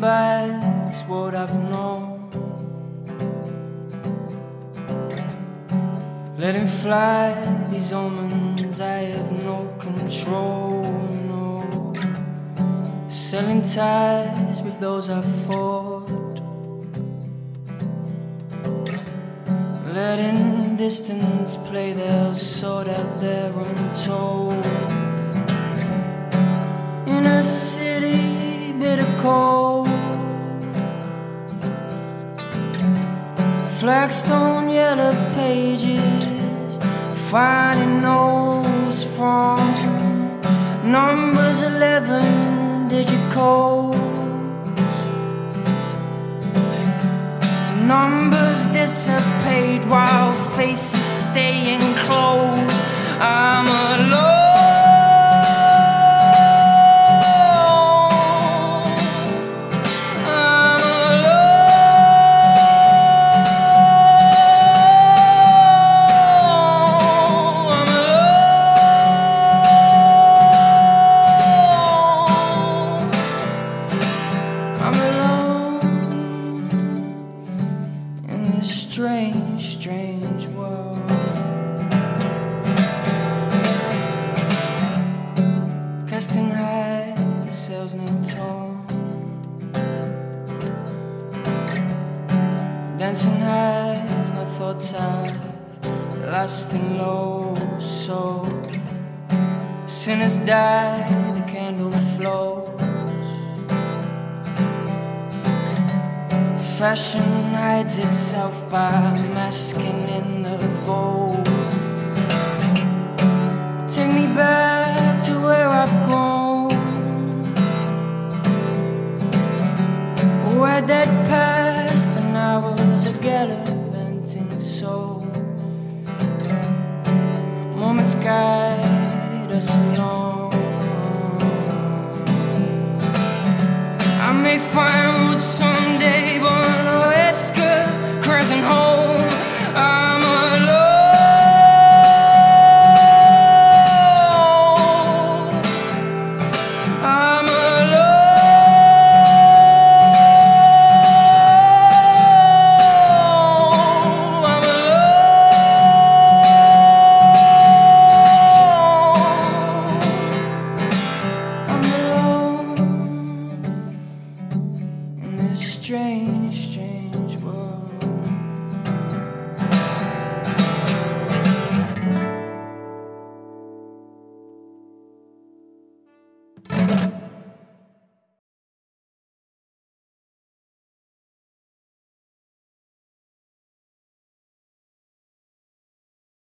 To what I've known. Let him fly these omens, I have no control, no. Selling ties with those I fought. Letting distance play their sword out there untold. Flagstone yellow pages, finding notes from numbers 11 digit code. Numbers dissipate while faces stay enclosed. Strange, strange world. Casting high, the sails now torn. Dancing high, as no thoughts are lasting low. So sinners die, the candle flows. Confession hides itself by masking in the void. Take me back to where I've gone, where that past and I was a gallivanting soul. Moments guide us along. I may find roots on.